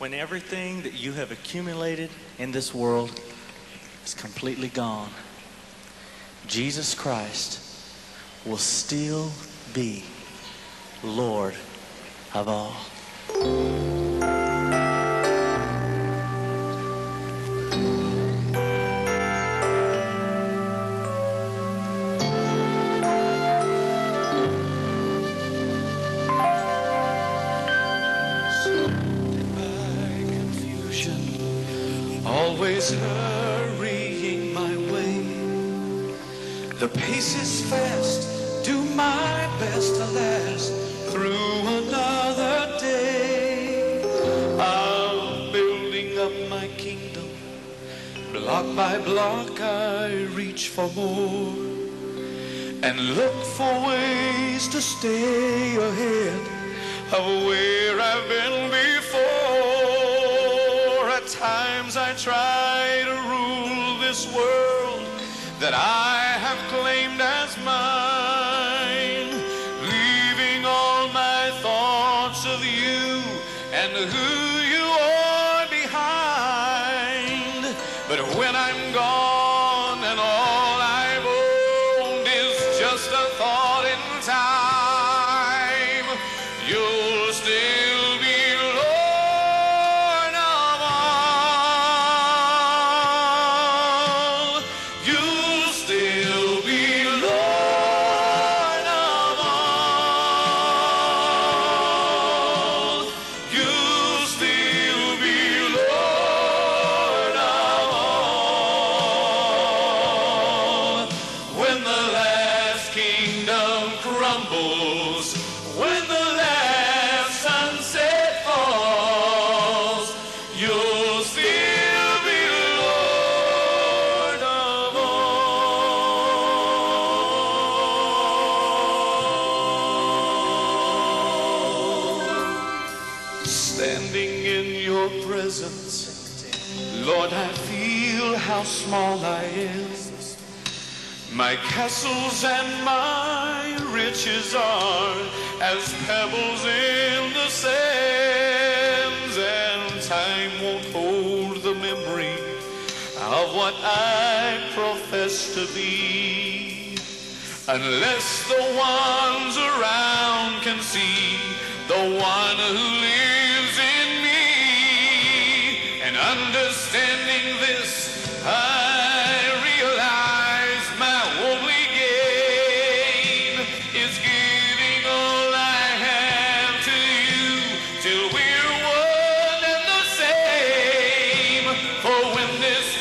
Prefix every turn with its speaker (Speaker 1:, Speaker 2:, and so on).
Speaker 1: when everything that you have accumulated in this world is completely gone, Jesus Christ will still be Lord of all.
Speaker 2: Always hurrying my way. The pace is fast, do my best to last through another day. I'm building up my kingdom, block by block I reach for more. And look for ways to stay ahead of where I've been before. At times I try that I have claimed as mine, leaving all my thoughts of you and who you'll still be Lord of all. Standing in your presence, Lord, I feel how small I am. My castles and my riches are as pebbles in the sands, and time won't hold the memory of what I profess to be. Unless the ones around can see the one who in this